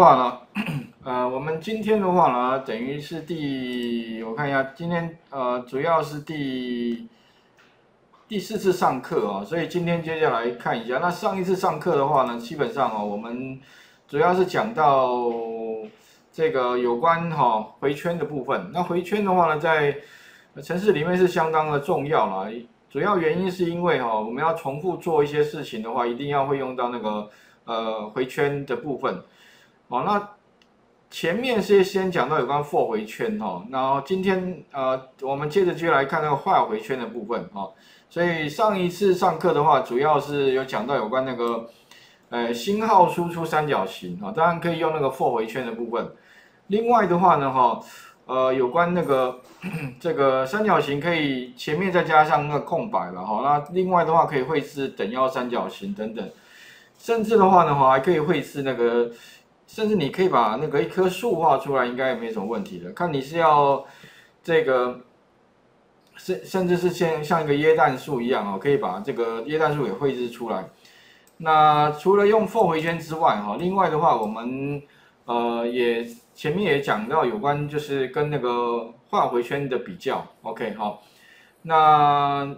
话呢，呃，我们今天的话呢，等于是第，我看一下，今天呃，主要是第第四次上课啊，所以今天接下来看一下。那上一次上课的话呢，基本上哦，我们主要是讲到这个有关哈回圈的部分。那回圈的话呢，在城市里面是相当的重要啦，主要原因是因为哈，我们要重复做一些事情的话，一定要会用到那个呃回圈的部分。好，那前面是先讲到有关负回圈哈，然后今天呃，我们接着就来看那个 while 回圈的部分哈。所以上一次上课的话，主要是有讲到有关那个呃星号输出三角形啊，当然可以用那个负回圈的部分。另外的话呢哈，呃，有关那个 这个三角形可以前面再加上那个空白了哈。那另外的话可以绘制等腰三角形等等，甚至的话呢哈，还可以绘制那个。甚至你可以把那个一棵树画出来，应该也没什么问题的。看你是要这个，甚甚至是像像一个椰蛋树一样哦，可以把这个椰蛋树给绘制出来。那除了用凤回圈之外哈，另外的话，我们呃也前面也讲到有关就是跟那个画回圈的比较，OK 哈。那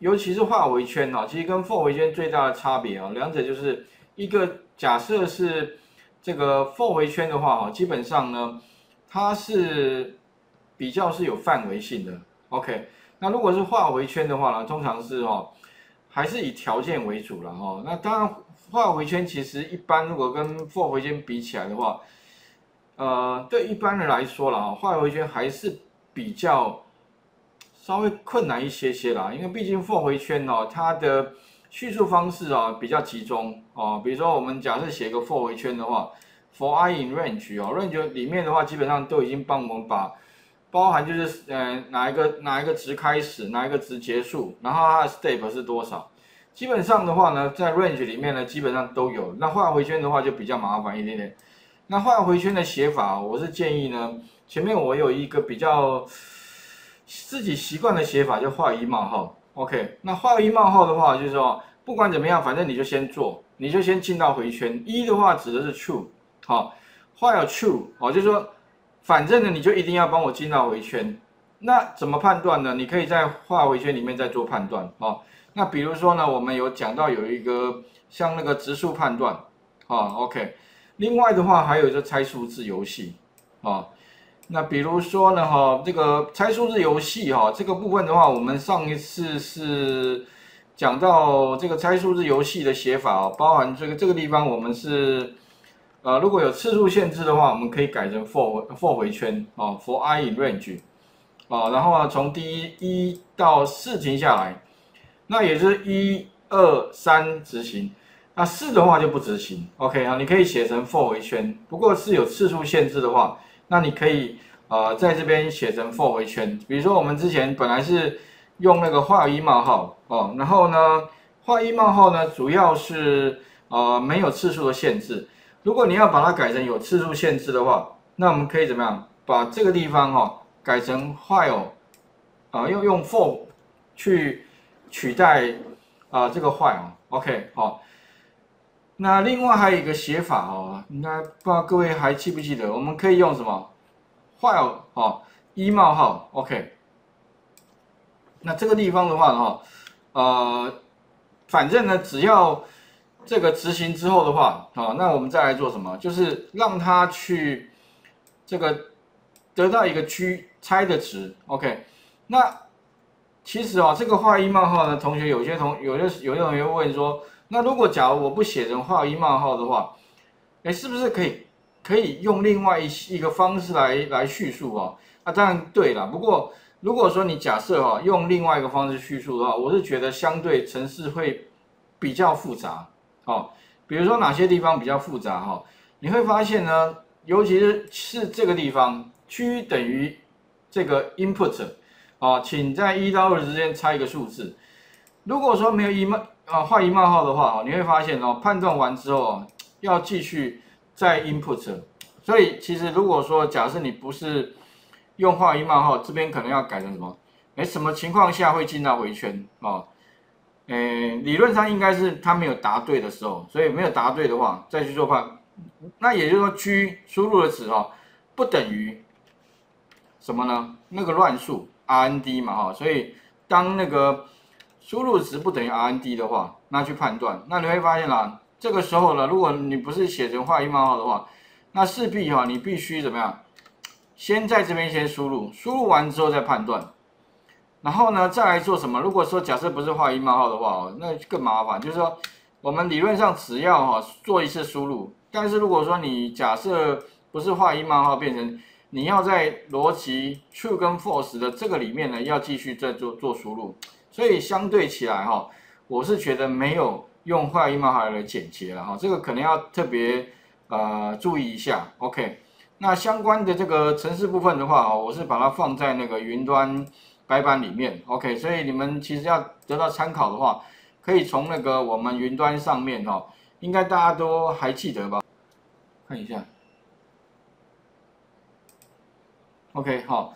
尤其是画回圈哈，其实跟 for 回圈最大的差别啊，两者就是一个假设是。这个 for 回圈的话，哈，基本上呢，它是比较是有范围性的。OK，那如果是画回圈的话呢，通常是哈，还是以条件为主了哈。那当然，画回圈其实一般如果跟 for 回圈比起来的话，呃，对一般人来说了哈，画回圈还是比较稍微困难一些些啦，因为毕竟 for 回圈哦，它的叙述方式啊比较集中啊，比如说我们假设写个 for 回圈的话，for i in range 哦，range 里面的话基本上都已经帮我们把包含就是呃哪一个哪一个值开始，哪一个值结束，然后它的 step 是多少，基本上的话呢，在 range 里面呢基本上都有。那画回圈的话就比较麻烦一点点。那画回圈的写法，我是建议呢，前面我有一个比较自己习惯的写法，就画一冒号。OK，那画一冒号的话，就是说不管怎么样，反正你就先做，你就先进到回圈。一的话指的是 true，好，画有 true，好，就是说反正呢，你就一定要帮我进到回圈。那怎么判断呢？你可以在画回圈里面再做判断，哦。那比如说呢，我们有讲到有一个像那个直数判断，啊，OK。另外的话还有就猜数字游戏，啊。那比如说呢，哈，这个猜数字游戏，哈，这个部分的话，我们上一次是讲到这个猜数字游戏的写法哦，包含这个这个地方，我们是，呃，如果有次数限制的话，我们可以改成 for for 回圈啊，for i in range 啊，然后呢，从第一一到四停下来，那也就是一二三执行，那四的话就不执行，OK 啊，你可以写成 for 回圈，不过是有次数限制的话。那你可以呃在这边写成 for 回圈，比如说我们之前本来是用那个画一冒号哦，然后呢画一冒号呢主要是呃没有次数的限制，如果你要把它改成有次数限制的话，那我们可以怎么样？把这个地方哈改成 while 啊，用用 for 去取代啊这个 while，OK 好。那另外还有一个写法哦，应该不知道各位还记不记得？我们可以用什么？while 哦，一冒号，OK。那这个地方的话呢，呃，反正呢，只要这个执行之后的话，啊，那我们再来做什么？就是让它去这个得到一个区猜的值，OK。那其实啊，这个画一冒号呢，同学有些同有些有些同学问说。那如果假如我不写成画一冒号的话，哎，是不是可以可以用另外一一个方式来来叙述啊？啊，当然对了。不过如果说你假设哈用另外一个方式叙述的话，我是觉得相对程式会比较复杂。哦，比如说哪些地方比较复杂哈？你会发现呢，尤其是是这个地方，区等于这个 input 啊，请在一到二之间猜一个数字。如果说没有一冒啊，画一冒号的话，哦，你会发现哦，判断完之后要继续再 input，所以其实如果说假设你不是用画一冒号，这边可能要改成什么？哎，什么情况下会进到回圈哦？诶，理论上应该是他没有答对的时候，所以没有答对的话，再去做判那也就是说，G 输入的值哈不等于什么呢？那个乱数 RND 嘛哈，所以当那个输入值不等于 RND 的话，那去判断，那你会发现啦，这个时候呢，如果你不是写成画一冒号的话，那势必哈你必须怎么样？先在这边先输入，输入完之后再判断，然后呢再来做什么？如果说假设不是画一冒号的话哦，那更麻烦，就是说我们理论上只要哈做一次输入，但是如果说你假设不是画一冒号，变成你要在逻辑 true 跟 false 的这个里面呢，要继续再做做输入，所以相对起来哈，我是觉得没有用坏一冒号来简洁了哈，这个可能要特别呃注意一下，OK。那相关的这个城市部分的话，哦，我是把它放在那个云端白板里面，OK，所以你们其实要得到参考的话，可以从那个我们云端上面，哈，应该大家都还记得吧？看一下，OK，好，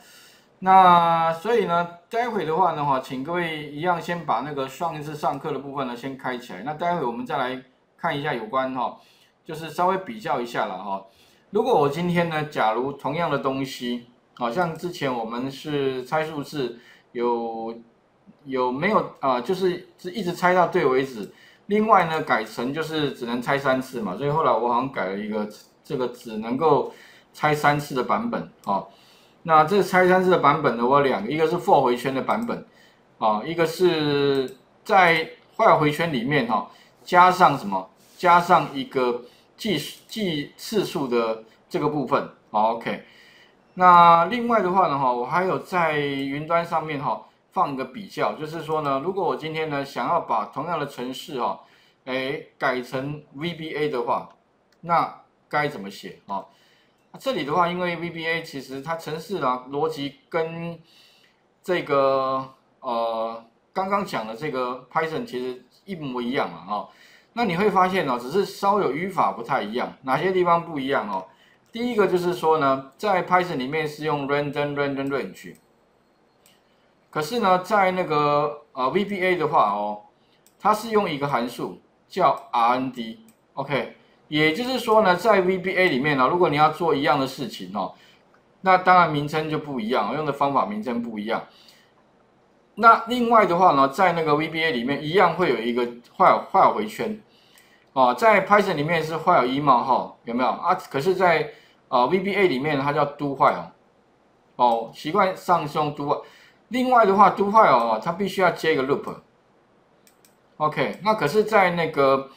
那所以呢，待会的话呢，哈，请各位一样先把那个上一次上课的部分呢先开起来，那待会我们再来看一下有关哈，就是稍微比较一下了哈。如果我今天呢，假如同样的东西，好像之前我们是猜数字，有有没有啊？就是是一直猜到对为止。另外呢，改成就是只能猜三次嘛，所以后来我好像改了一个这个只能够猜三次的版本啊。那这拆三次的版本呢，我有两个，一个是 for 回圈的版本啊，一个是在 while 回圈里面哈，加上什么？加上一个。计计次数的这个部分，好，OK。那另外的话呢，哈，我还有在云端上面哈放个比较，就是说呢，如果我今天呢想要把同样的程式哈，哎改成 VBA 的话，那该怎么写啊？这里的话，因为 VBA 其实它程式的逻辑跟这个呃刚刚讲的这个 Python 其实一模一样嘛，哈。那你会发现哦，只是稍有语法不太一样，哪些地方不一样哦？第一个就是说呢，在 Python 里面是用 random random range，可是呢，在那个呃 VBA 的话哦，它是用一个函数叫 RND，OK，也就是说呢，在 VBA 里面呢，如果你要做一样的事情哦，那当然名称就不一样，用的方法名称不一样。那另外的话呢，在那个 VBA 里面一样会有一个坏坏回圈，哦，在 Python 里面是 while 一冒号，有没有啊？可是，在呃 VBA 里面它叫 do 坏哦哦，习惯上是用 do。另外的话，do 坏哦，它必须要接一个 loop。OK，那可是，在那个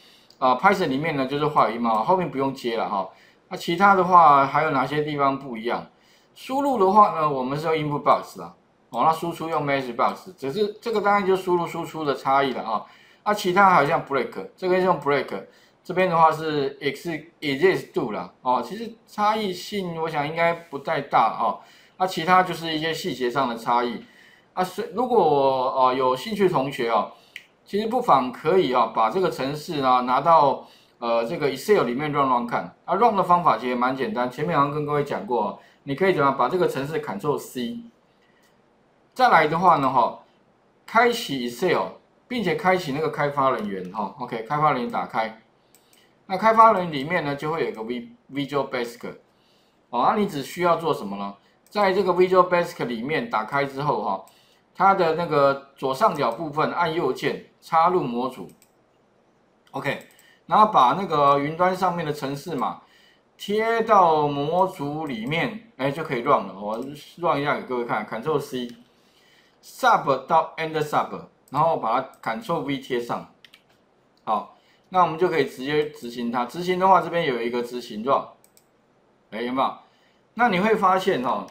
啊 Python 里面呢，就是 while 一冒号，后面不用接了哈。那其他的话还有哪些地方不一样？输入的话呢，我们是用 input box 啊。哦，那输出用 message box，只是这个当然就输入输出的差异了啊。那其他好像 break，这个是用 break，这边的话是 ex exist do 了哦。其实差异性我想应该不太大哦。那其他就是一些细节上的差异啊。是如果哦有兴趣同学哦，其实不妨可以啊把这个程式啊拿到呃这个 Excel 里面 run run 看啊 run 的方法其实蛮简单，前面好像跟各位讲过，你可以怎么样把这个程式 Ctrl C。再来的话呢，哈，开启 Excel，并且开启那个开发人员，哈，OK，开发人员打开，那开发人员里面呢，就会有个 V Visual Basic，哦，那你只需要做什么呢？在这个 Visual Basic 里面打开之后，哈，它的那个左上角部分按右键插入模组，OK，然后把那个云端上面的程式码贴到模组里面，哎，就可以 run 了。我 run 一下给各位看，Ctrl C。sub 到 end sub，然后把它 Ctrl V 贴上，好，那我们就可以直接执行它。执行的话，这边有一个执行状，哎，有没有？那你会发现哦，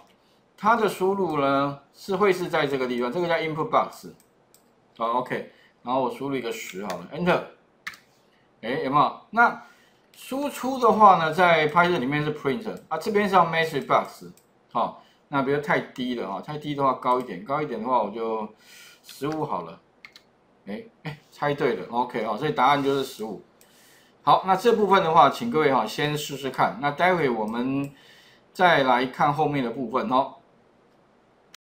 它的输入呢是会是在这个地方，这个叫 input box，好，OK，然后我输入一个十好了，Enter，哎，有没有？那输出的话呢，在 Python 里面是 print，啊，这边是 message box，好。那比如太低了哈，太低的话高一点，高一点的话我就十五好了。哎哎，猜对了，OK 哈，所以答案就是十五。好，那这部分的话，请各位哈先试试看。那待会我们再来看后面的部分哦。